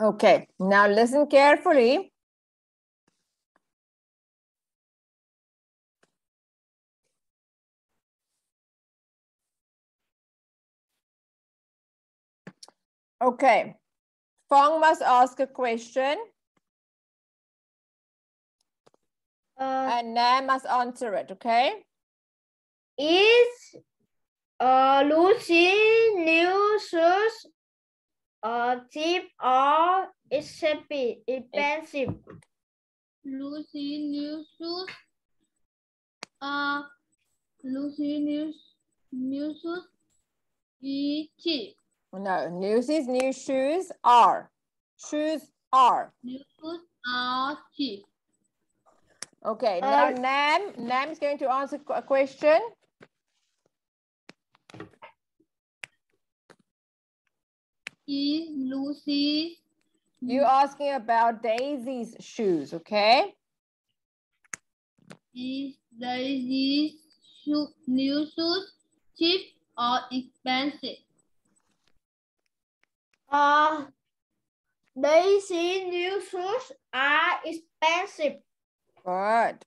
Okay, now listen carefully. Okay, Fong must ask a question Uh, and Nam must answer it, okay? is uh, Lucy new shoes uh, cheap or expensive? expensive? Lucy new shoes. Uh, Lucy new new shoes is cheap. No, Lucy's new shoes are. Shoes are. New shoes are cheap. Okay, now Uh, Nam, Nam is going to answer a question. Is Lucy's You asking about Daisy's shoes, okay? is Daisy's shoe, new shoes cheap or expensive? Uh, Daisy new shoes are expensive. Good.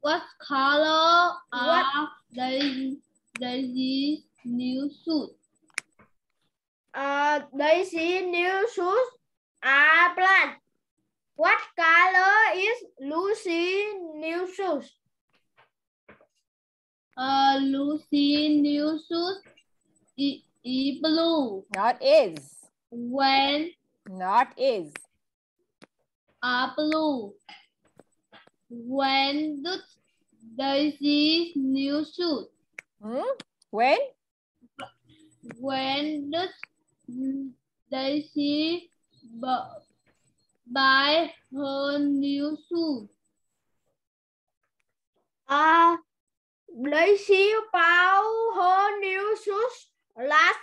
What color What- are Daisy, Daisy's new shoes? Uh, Daisy new shoes are black. What color is Lucy new shoes? Uh, Lucy new shoes is, is blue. Not is. When Not is. are blue. When does Daisy's new shoes? Hmm? When? When does Daisy bu- buy her new shoes? Uh, Daisy bought her new shoes last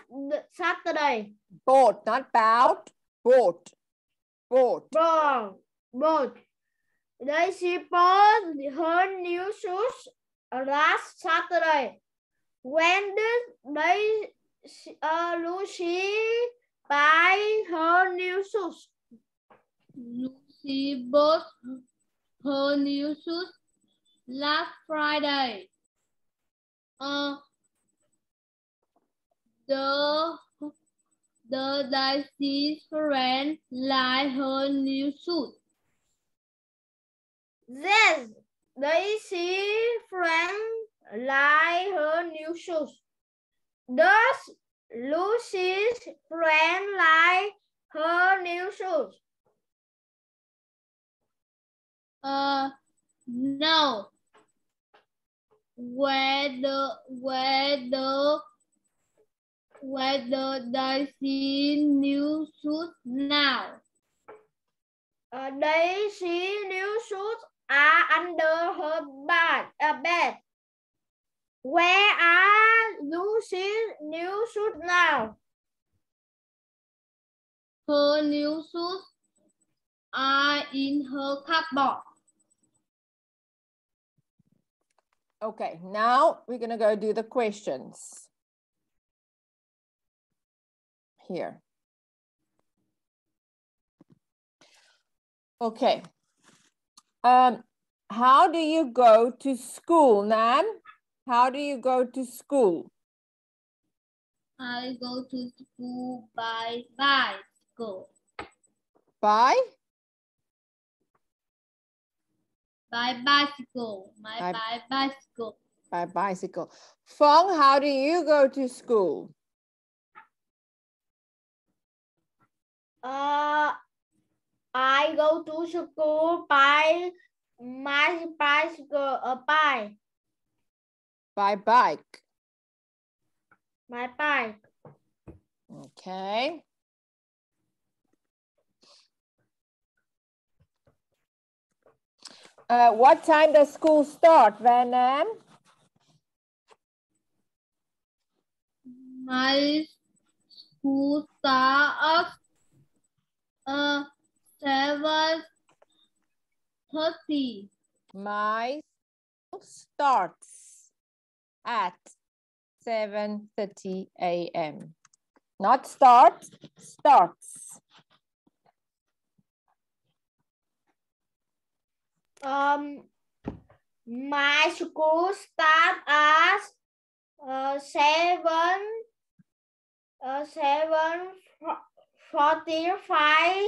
Saturday. Bought, not bought. Bought. Bought. Wrong. Both. Daisy bought her new shoes last Saturday. When did they, uh, Lucy buy shoes? Lucy bought her new shoes last Friday. Uh, the the Daisy's friend like her new shoes. Yes, Daisy friend like her new shoes. Does Lucy's friend like her new shoes? Uh, no. Whether whether whether Daisy new shoes now. Uh, Daisy new shoes are under her bed. Uh, bed. Where are Lucy's new shoes now? Her new shoes are in her cupboard. Okay, now we're going to go do the questions. Here. Okay. Um, how do you go to school, Nam? How do you go to school? I go to school by bicycle. By? By bicycle. My By- by bicycle. By bicycle. Fong, how do you go to school? Uh, I go to school by my bicycle. Uh, by By bike. my bike. Okay. Uh, what time does school start, Van Nam? My school starts uh seven thirty. My school starts at 7.30 a.m. Not start, starts. Um, my school start at uh, seven uh, seven forty five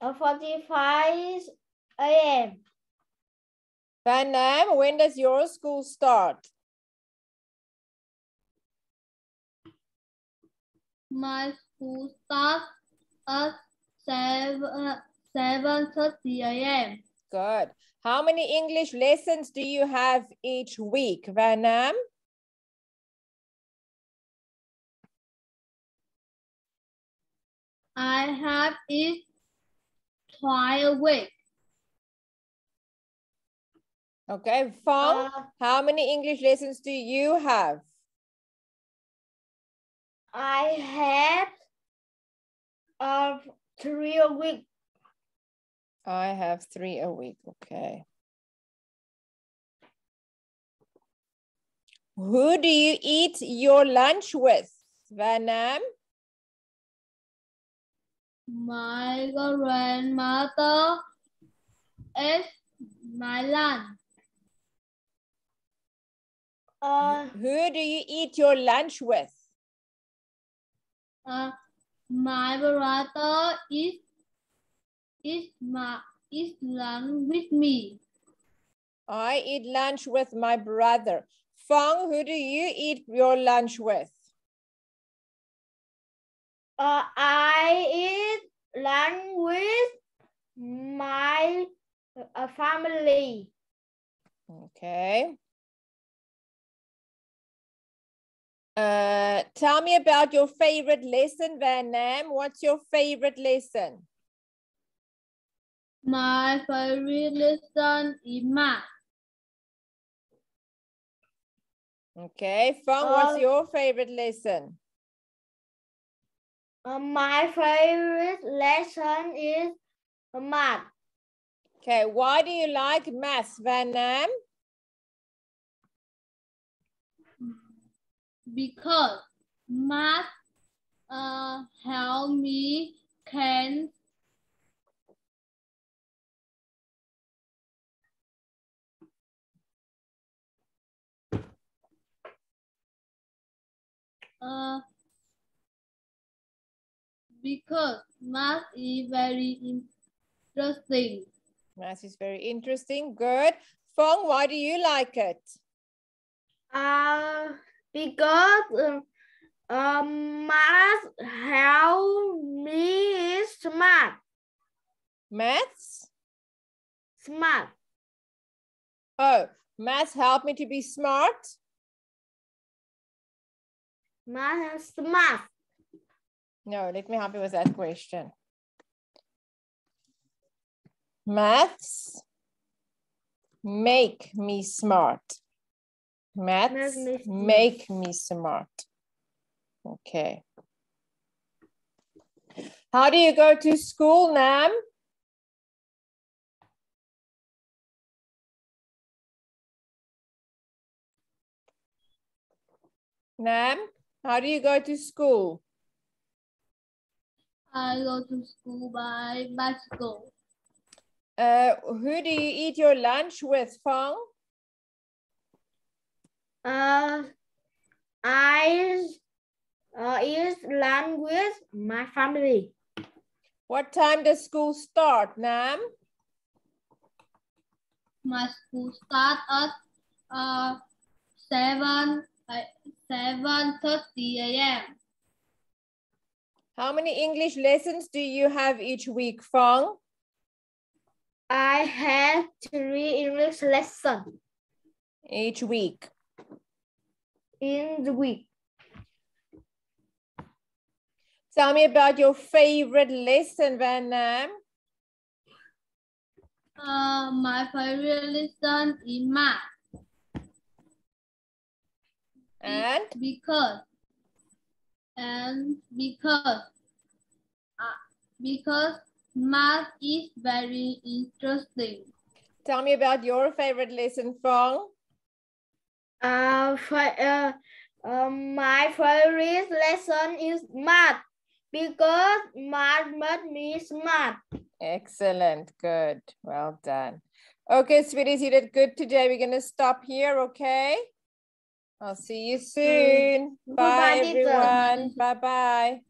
uh, forty five a.m. Van Nam, when does your school start? My school starts at seven seven thirty a.m. Good. How many English lessons do you have each week, Van Nam? I have it twice a week. Okay, Fong, Uh, how many English lessons do you have? I have uh, three a week. I have three a week, okay. Who do you eat your lunch with, Van Nam? My grandmother is my lunch. Uh, Who do you eat your lunch with? Uh, my brother is is my is lunch with me. I eat lunch with my brother. Fong, who do you eat your lunch with? uh, I eat lunch with my uh, family. Okay. Uh, tell me about your favorite lesson, Van Nam. What's your favorite lesson? My favorite lesson is math. Okay, Fong, what's Uh, your favorite lesson? Uh, my favorite lesson is math. Okay, why do you like math, Van Nam? because math uh, help me can uh, because math is very interesting Math is very interesting. Good. Fong, why do you like it? Uh, because uh, uh, math help me is smart. Maths? Smart. Oh, maths help me to be smart. Math smart. No, let me help you with that question. Maths make me smart. Maths me make me smart. Okay. How do you go to school, Nam? Nam, how do you go to school? I go to school by bicycle. Uh, who do you eat your lunch with, Fong? Uh, I uh, eat lunch with my family. What time does school start, Nam? My school start at uh, 7, uh, 7.30 a.m. How many English lessons do you have each week, Fong? I have three English lessons Each week. in the week. Tell me about your favorite lesson, Van Nam. Uh, my favorite lesson is math And because and because uh, because math is very interesting. tell me about your favorite lesson, Fong. Uh, fi- uh, uh, my favorite lesson is math because math made me smart. Excellent. Good. Well done. Okay, sweeties, you did good today. We're going to stop here, okay? I'll see you mm. soon. Bye, teacher. everyone. Bye-bye.